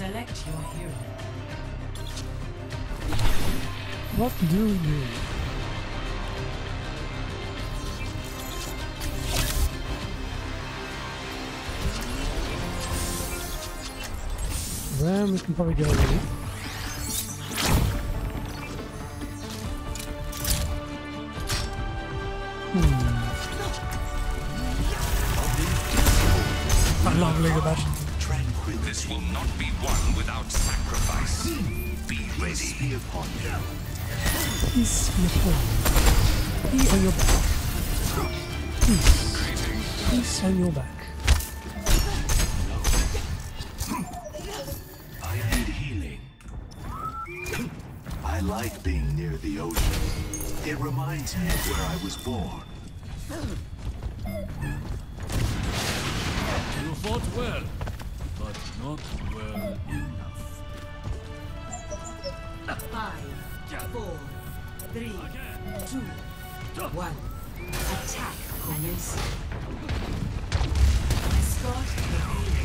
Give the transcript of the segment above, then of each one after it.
Select your hero. What do you? Ram, we can probably go already. Hmm. I love Lego Bash. This will not be won without sacrifice. Be ready. Be upon you. Peace be upon you. Be on your back. Peace. Peace on your back. I need healing. I like being near the ocean. It reminds me of where I was born. You fought well, but not well enough. Five, four, three, two, one. Attack commence. Escort the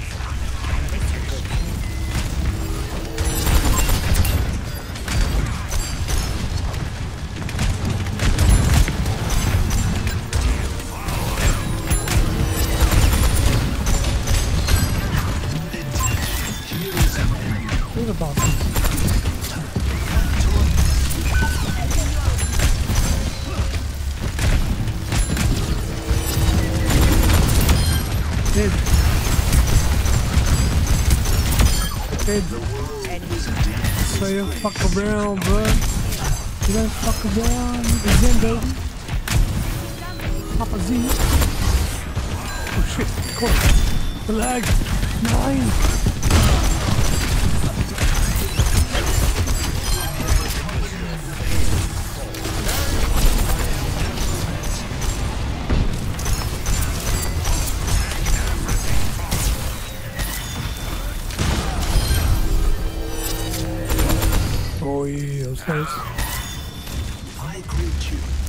You don't fuck around. You can zen, baby. Papa Z. Oh shit. The lag. Nine. Oh yeah, that was nice. Greet you.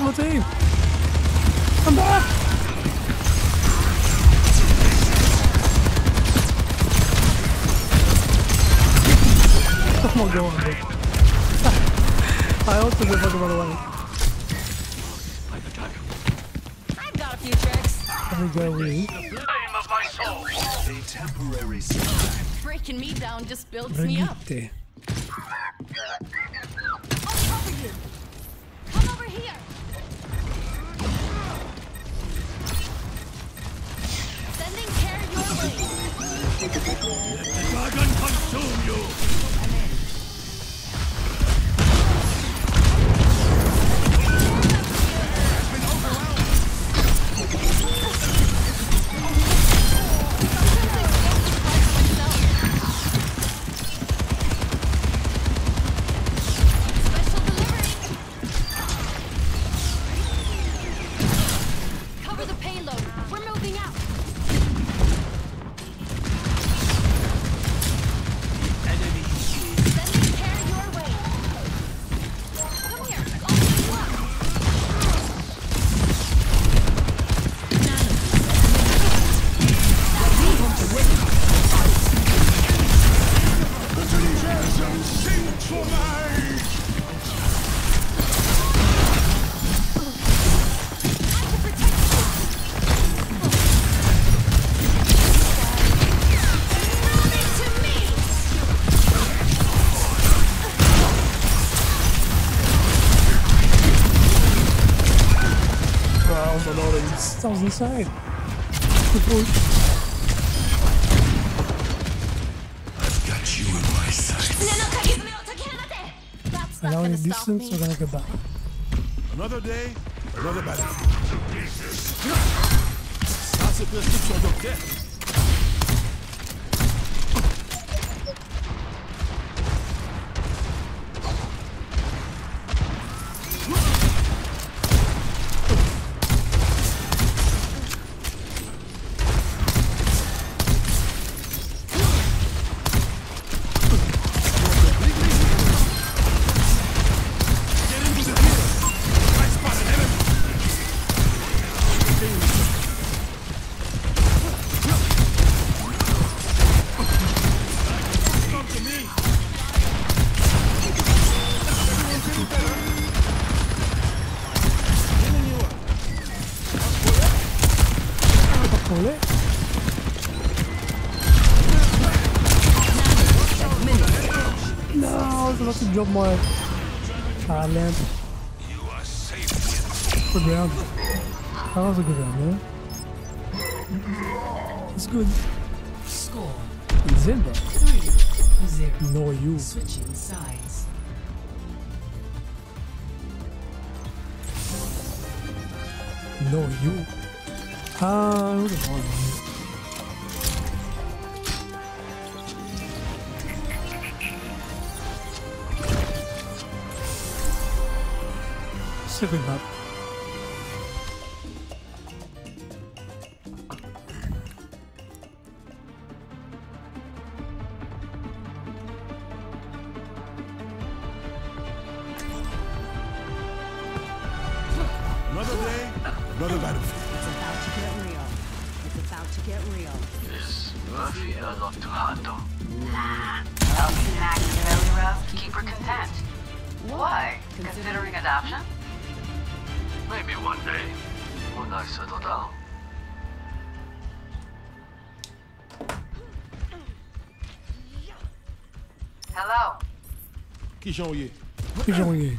Where's my team? I'm back! Oh my god, dude. I also did fucking run away. I've got a few tricks. There we go, we. Flame of my soul. A temporary setback. Breaking me down just builds me up. Renite. I'll cover you. Come over here. Sending care your way. Dragon consume you! inside. I've got you in my sights. Now Allowing distance, we're gonna get back. Another day, another battle. Was about to jump my talent. You are safe Good round. That was a good round, man. It's good. Score Zimba. three zero. No, you. Switching sides. No, you. Ah, who the fuck? It's a good map. Another day, another battlefield. It's about to get real. It's about to get real. Is Murphy a lot to handle? Elsie acting very rough. Keep her content. Why? Considering adoption? Maybe one day. When I settle down. Hello. Qui j'en y est? Pigeon Yé.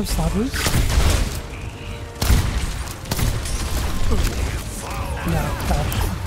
Some starters. Yeah, dash.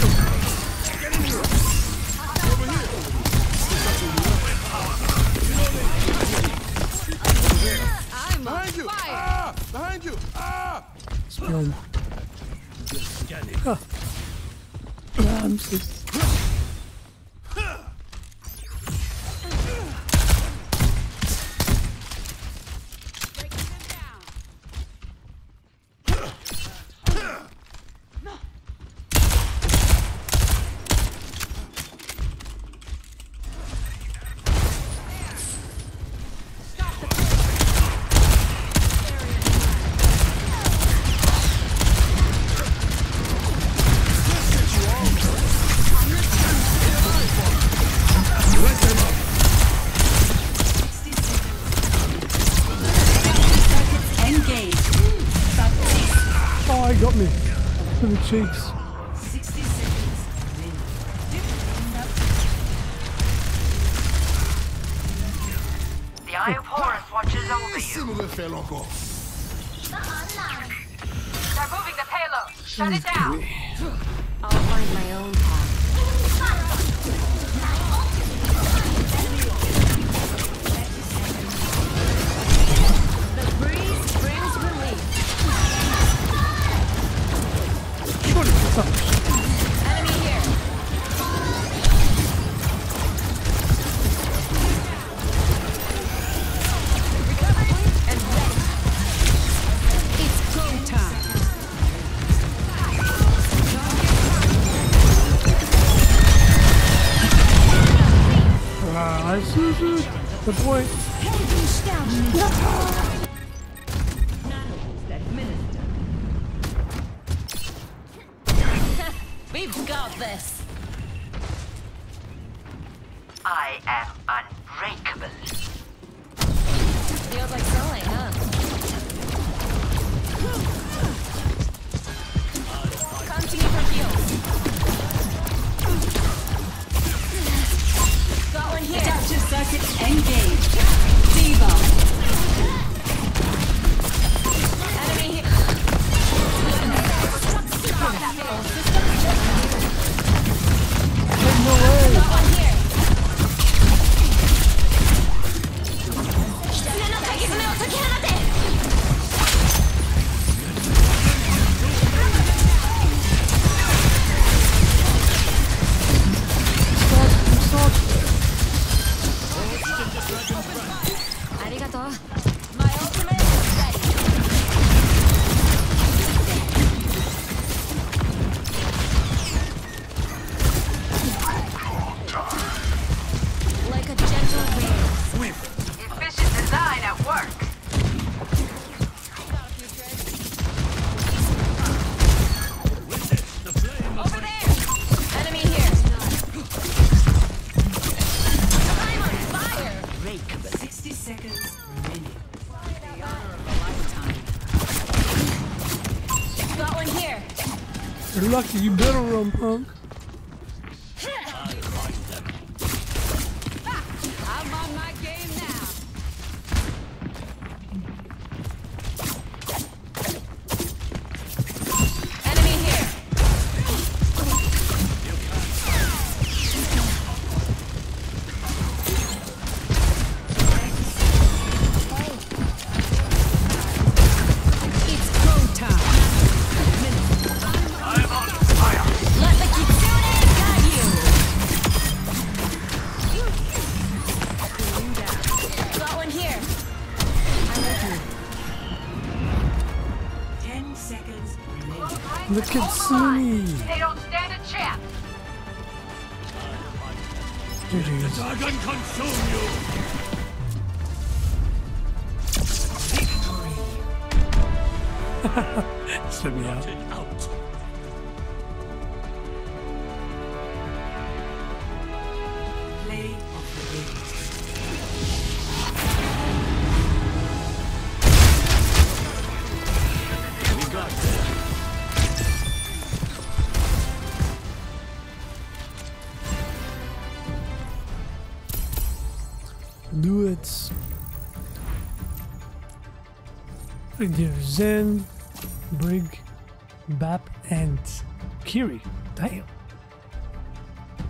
Butter. I'm on Behind you! Ah! Behind you! Spawn. Yeah, I'm sick. For the cheeks. 60 seconds. The Eye of Horus watches over Si you. nous le faisons encore. They're moving the payload. Shut it down. I'll find my own path. I see, see. The point. We've got this. I am unbreakable. Feels like selling, circuit you better run, punk. Look at Sunny. They don't stand a chance. GG's. Dragon consume you! Spit me out. Out. Right there, Zen, Brig, Bap, and Kiri. Damn.